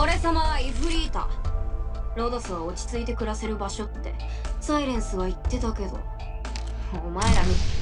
俺様はイフリータロドスは落ち着いて暮らせる場所って。サイレンスは言ってたけど。お前らに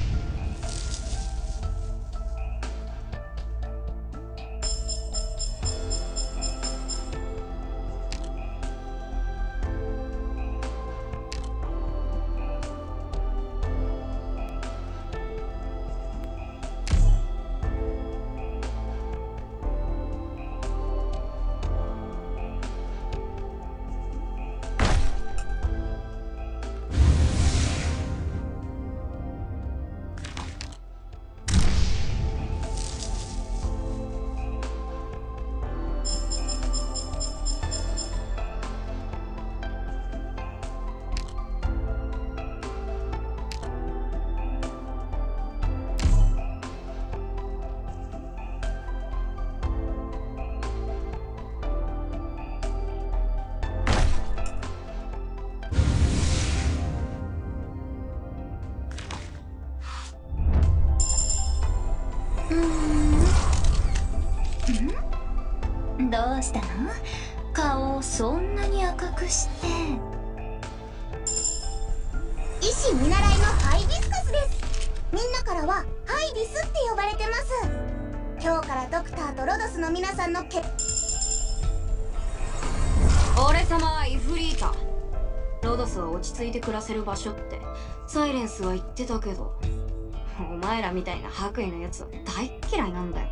どうしたの？顔をそんなに赤くして。医師見習いのハイビスカスです。みんなからはハイビスって呼ばれてます。今日からドクターとロドスの皆さんの結俺様はイフリータロドスは落ち着いて暮らせる場所って。サイレンスは言ってたけど。お前らみたいな白衣のやつは大っ嫌いなんだよ。